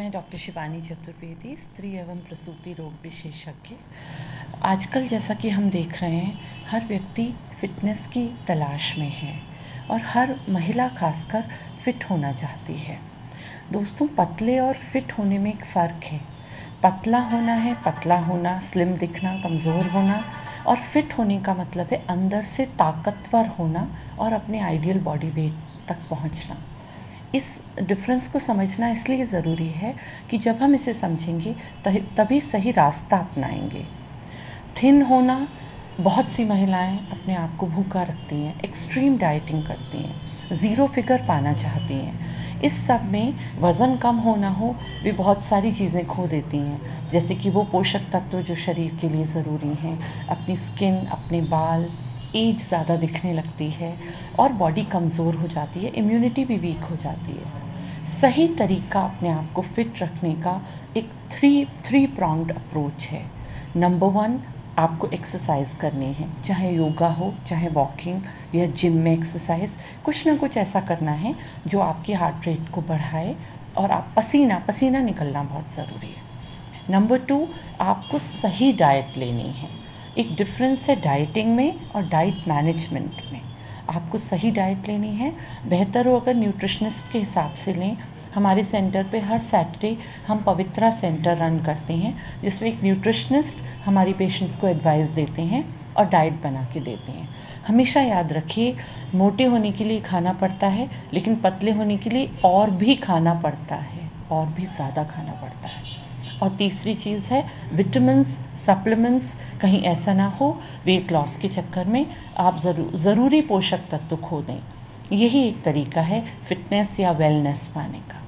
मैं डॉक्टर शिवानी चतुर्वेदी, स्त्री एवं प्रसूति रोग विशेषज्ञ। आजकल जैसा कि हम देख रहे हैं, हर व्यक्ति फिटनेस की तलाश में है और हर महिला खासकर फिट होना चाहती है। दोस्तों, पतले और फिट होने में एक फ़र्क है। पतला होना है, पतला होना स्लिम दिखना, कमज़ोर होना और फिट होने का मतलब है अंदर से ताकतवर होना और अपने आइडियल बॉडी वेट तक पहुँचना। इस डिफरेंस को समझना इसलिए ज़रूरी है कि जब हम इसे समझेंगे तभी सही रास्ता अपनाएँगे। थिन होना, बहुत सी महिलाएँ अपने आप को भूखा रखती हैं एक्सट्रीम डाइटिंग करती हैं ज़ीरो फिगर पाना चाहती हैं। इस सब में वज़न कम होना हो वे बहुत सारी चीज़ें खो देती हैं, जैसे कि वो पोषक तत्व जो शरीर के लिए ज़रूरी हैं, अपनी स्किन अपने बाल एज ज़्यादा दिखने लगती है और बॉडी कमज़ोर हो जाती है इम्यूनिटी भी वीक हो जाती है। सही तरीका अपने आप को फिट रखने का एक थ्री थ्री प्रॉन्ग्ड अप्रोच है। नंबर वन आपको एक्सरसाइज करनी है, चाहे योगा हो, चाहे वॉकिंग या जिम में एक्सरसाइज कुछ ना कुछ ऐसा करना है जो आपकी हार्ट रेट को बढ़ाए और आप पसीना पसीना निकलना बहुत ज़रूरी है। नंबर टू आपको सही डाइट लेनी है। एक डिफरेंस है डाइटिंग में और डाइट मैनेजमेंट में। आपको सही डाइट लेनी है, बेहतर हो अगर न्यूट्रिशनिस्ट के हिसाब से लें। हमारे सेंटर पे हर सैटरडे हम पवित्रा सेंटर रन करते हैं, जिसमें एक न्यूट्रिशनिस्ट हमारी पेशेंट्स को एडवाइस देते हैं और डाइट बना के देते हैं। हमेशा याद रखिए, मोटे होने के लिए खाना पड़ता है, लेकिन पतले होने के लिए और भी खाना पड़ता है, और भी ज़्यादा खाना पड़ता है। और तीसरी चीज़ है विटामिनस सप्लीमेंट्स कहीं ऐसा ना हो वेट लॉस के चक्कर में आप ज़रूर ज़रूरी पोषक तत्व खो दें। यही एक तरीका है फिटनेस या वेलनेस पाने का।